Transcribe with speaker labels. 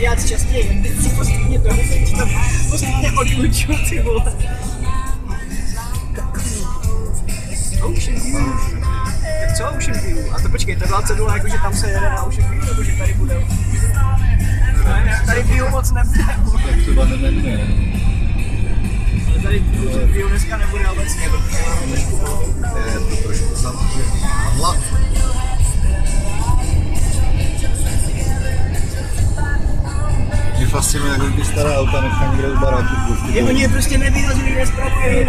Speaker 1: dělat častěji, teď si postupně to myslím, to postupně odluču, ty vole. Ocean View. Tak co Ocean View? A to počkej, to byla cedula, jakože tam se jede na Ocean View, nebo že tady bude? Ne, ne, tady View moc nebude.
Speaker 2: Tak třeba nemenuje.
Speaker 1: Ale tady Ocean View dneska nebude obecně, protože
Speaker 2: fascinuje, jak ty staré auta nechají někde u baráku.
Speaker 1: Je, oni je prostě nevyhazili, nespravují,